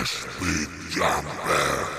Ashley Jumper.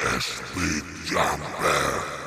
Ashley Jumper.